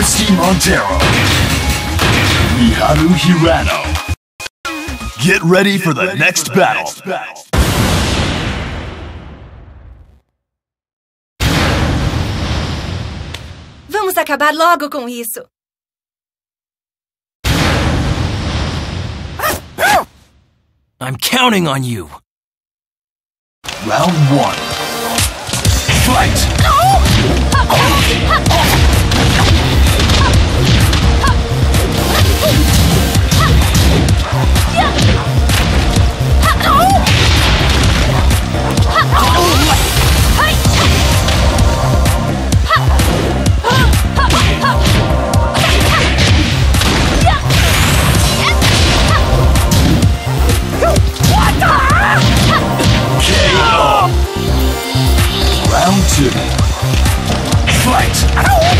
Christie Monteiro. Miharu Hirano. Get ready for the next battle. Vamos acabar logo com isso. I'm counting on you. Round one. Fight! KO. Two. Fight!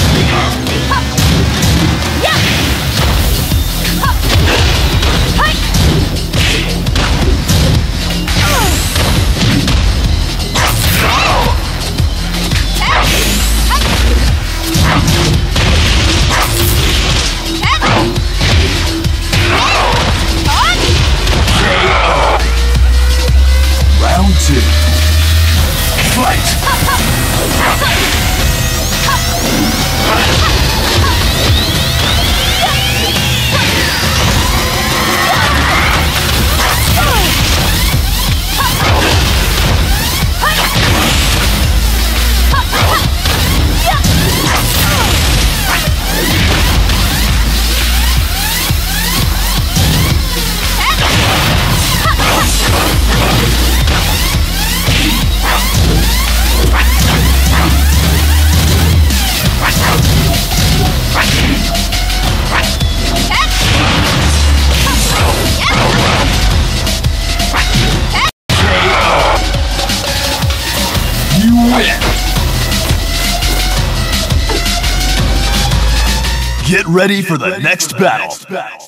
Get ready for the, ready next, for the battle. next battle.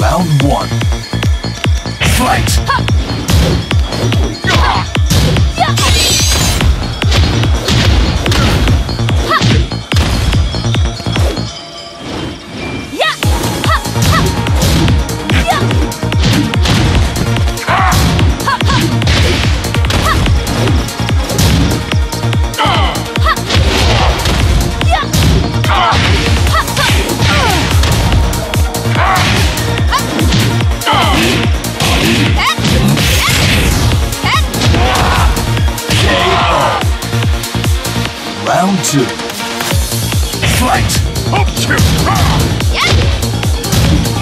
Round 1 Fight! Round two. Fight! Up to... Yeah.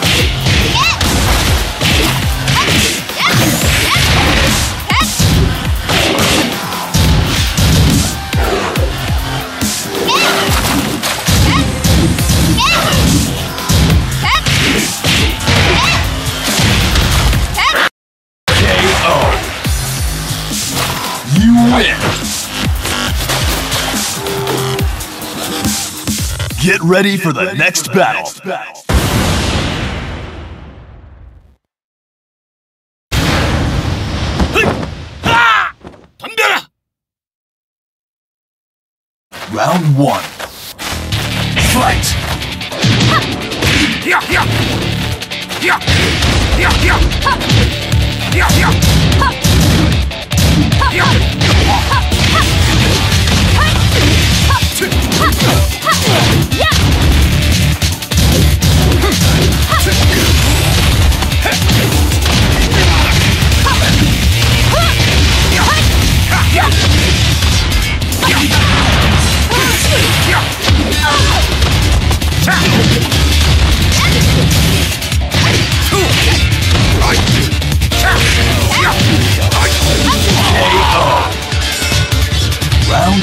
ready for the, ready next, for the battle. next battle. Round one. Fight! Yeah. Yeah, yeah, yeah. Yeah, yeah. Yeah, yeah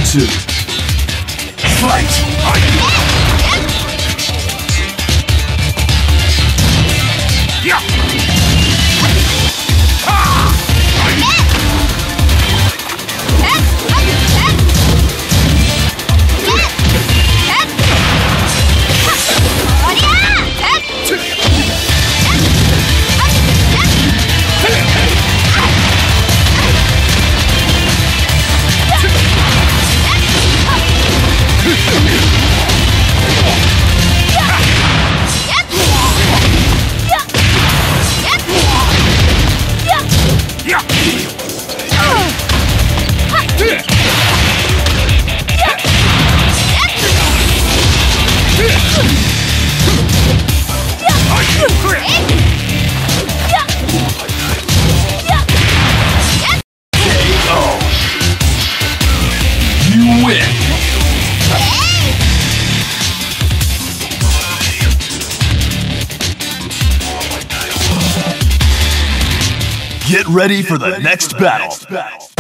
two. ready for the, next, battle. next battle.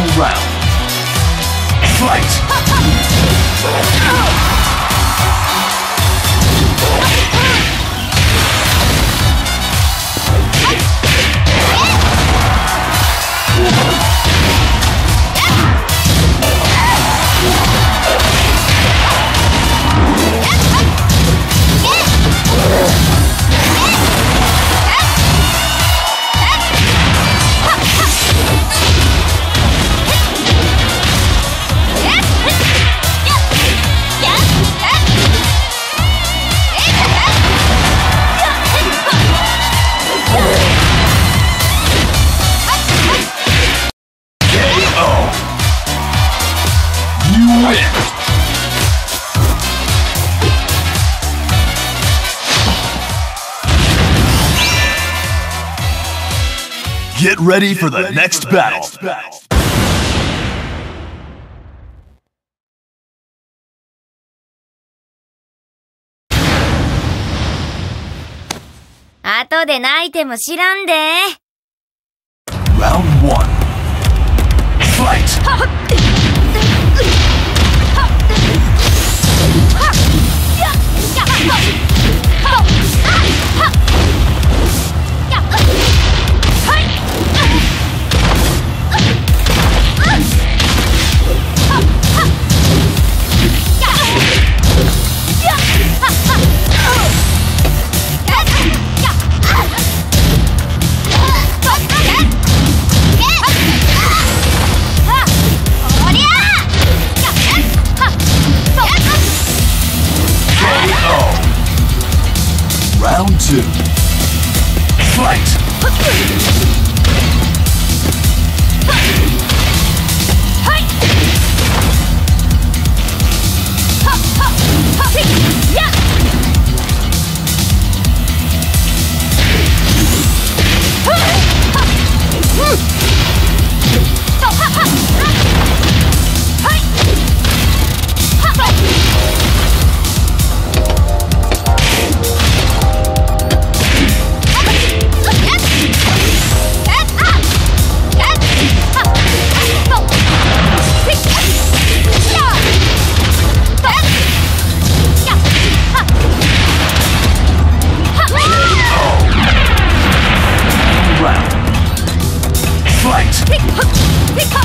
Final round. Fight! Get ready for the next battle. 後で泣いても知らんで。Round one. Fight! Fight! You